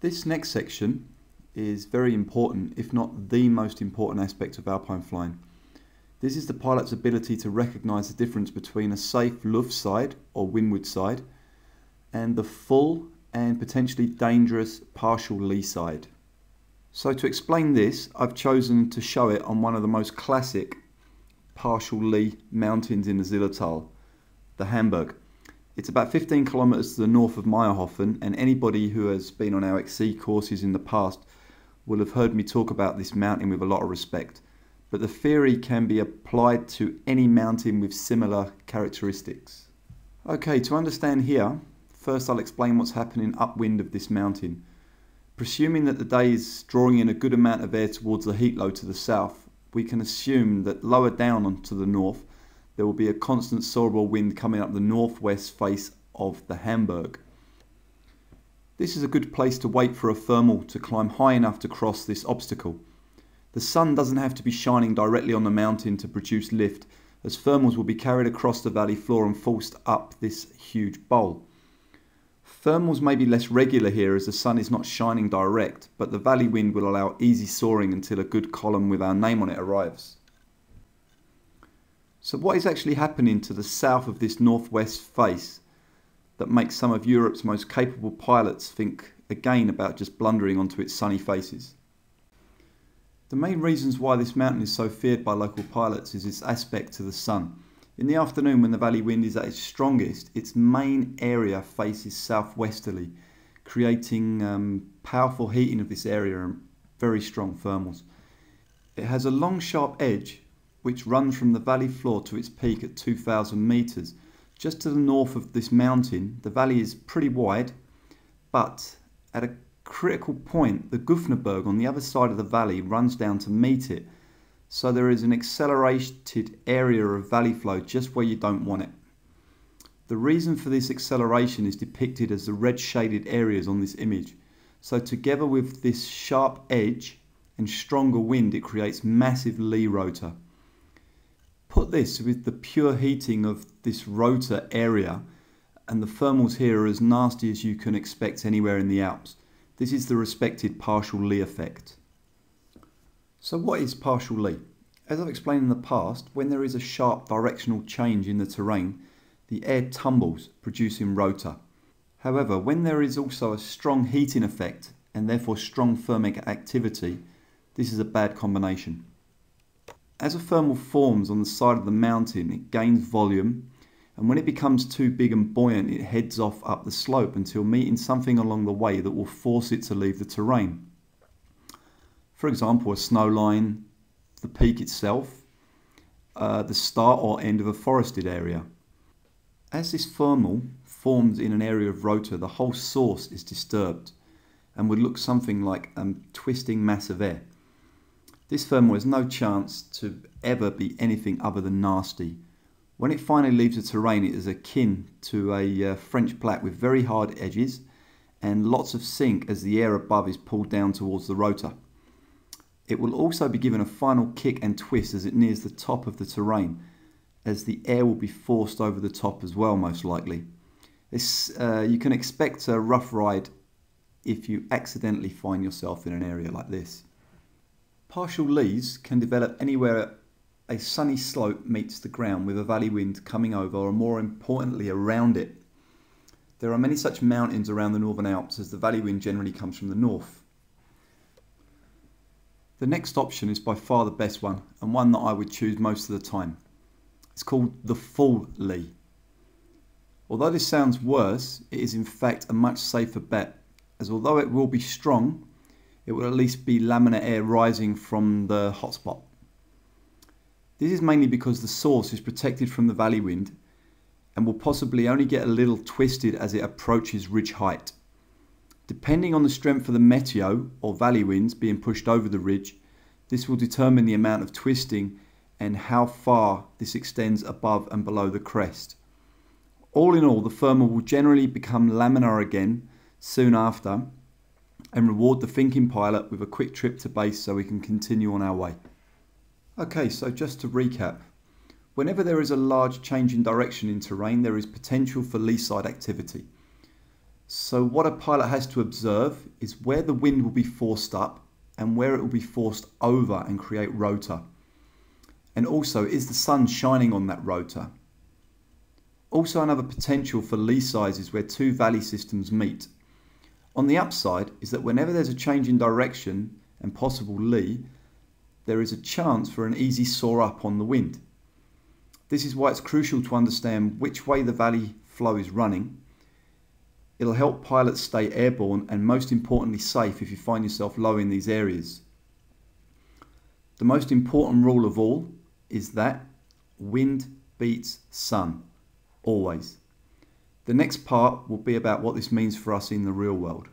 This next section is very important, if not the most important aspect of alpine flying. This is the pilot's ability to recognise the difference between a safe Luv side or windward side and the full and potentially dangerous partial lee side. So to explain this, I've chosen to show it on one of the most classic partial lee mountains in the Zillertal, the Hamberg. It's about 15 kilometres to the north of Mayrhofen, and anybody who has been on our XC courses in the past will have heard me talk about this mountain with a lot of respect. But the theory can be applied to any mountain with similar characteristics. Okay, to understand here, first I'll explain what's happening upwind of this mountain. Presuming that the day is drawing in a good amount of air towards the heat low to the south, we can assume that lower down onto the north, there will be a constant soarable wind coming up the northwest face of the Hamberg. This is a good place to wait for a thermal to climb high enough to cross this obstacle. The sun doesn't have to be shining directly on the mountain to produce lift, as thermals will be carried across the valley floor and forced up this huge bowl. Thermals may be less regular here as the sun is not shining direct, but the valley wind will allow easy soaring until a good column with our name on it arrives. So what is actually happening to the south of this northwest face that makes some of Europe's most capable pilots think again about just blundering onto its sunny faces? The main reasons why this mountain is so feared by local pilots is its aspect to the sun. In the afternoon when the valley wind is at its strongest, its main area faces southwesterly, creating um, powerful heating of this area and very strong thermals. It has a long sharp edge which runs from the valley floor to its peak at 2,000 metres. Just to the north of this mountain, the valley is pretty wide, but at a critical point, the Guffnerberg on the other side of the valley runs down to meet it. So there is an accelerated area of valley flow just where you don't want it. The reason for this acceleration is depicted as the red shaded areas on this image. So together with this sharp edge and stronger wind, it creates massive lee rotor. Put this with the pure heating of this rotor area and the thermals here are as nasty as you can expect anywhere in the Alps. This is the respected partial lee effect. So what is partial lee? As I've explained in the past, when there is a sharp directional change in the terrain, the air tumbles, producing rotor. However, when there is also a strong heating effect and therefore strong thermic activity, this is a bad combination. As a thermal forms on the side of the mountain, it gains volume, and when it becomes too big and buoyant, it heads off up the slope until meeting something along the way that will force it to leave the terrain. For example, a snow line, the peak itself, uh, the start or end of a forested area. As this thermal forms in an area of rotor, the whole source is disturbed and would look something like a twisting mass of air. This thermal has no chance to ever be anything other than nasty. When it finally leaves the terrain, it is akin to a uh, French plate with very hard edges and lots of sink as the air above is pulled down towards the rotor. It will also be given a final kick and twist as it nears the top of the terrain, as the air will be forced over the top as well, most likely. Uh, you can expect a rough ride if you accidentally find yourself in an area like this. Partial lees can develop anywhere a sunny slope meets the ground with a valley wind coming over or more importantly around it. There are many such mountains around the Northern Alps as the valley wind generally comes from the north. The next option is by far the best one and one that I would choose most of the time. It's called the full lee. Although this sounds worse, it is in fact a much safer bet as although it will be strong, it will at least be laminar air rising from the hotspot. This is mainly because the source is protected from the valley wind and will possibly only get a little twisted as it approaches ridge height. Depending on the strength of the meteo or valley winds being pushed over the ridge, this will determine the amount of twisting and how far this extends above and below the crest. All in all, the thermal will generally become laminar again soon after and reward the thinking pilot with a quick trip to base so we can continue on our way. Okay, so just to recap, whenever there is a large change in direction in terrain, there is potential for lee side activity. So what a pilot has to observe is where the wind will be forced up and where it will be forced over and create rotor. And also, is the sun shining on that rotor? Also another potential for lee sizes where two valley systems meet. On the upside is that whenever there's a change in direction and possible lee, there is a chance for an easy soar up on the wind. This is why it's crucial to understand which way the valley flow is running. It'll help pilots stay airborne and most importantly safe if you find yourself low in these areas. The most important rule of all is that wind beats sun, always. The next part will be about what this means for us in the real world.